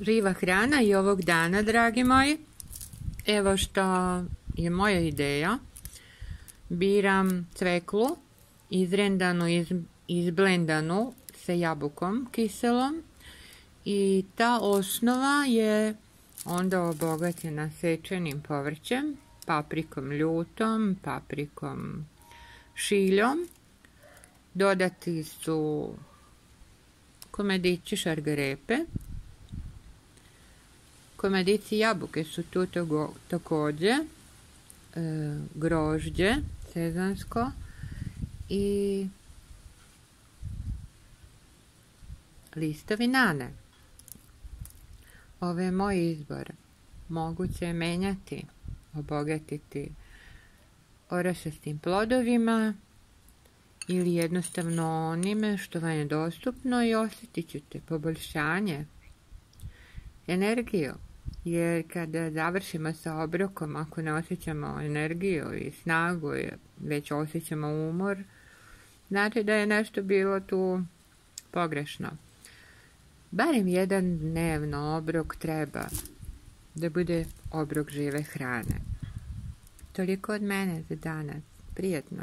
živa hrana i ovog dana, dragi moji. Evo što je moja ideja. Biram cveklu, izrendanu, iz, izblendanu sa jabukom kiselom i ta osnova je onda obogatjena sečenim povrćem, paprikom ljutom, paprikom šiljom. Dodati su komedići šargarepe, komedici jabuke su tu također, e, grožđe sezonsko i listovi nane. Ovo je moj izbor. Moguće je menjati, obogatiti orašastim plodovima ili jednostavno onime što vam je dostupno i osjetit ćete poboljšanje, energiju. Jer kada završimo sa obrokom, ako ne osjećamo energiju i snagu, već osjećamo umor, znači da je nešto bilo tu pogrešno. Barem jedan dnevno obrok treba da bude obrok žive hrane. Toliko od mene za danas. Prijetno.